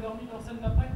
dormi dans celle d'après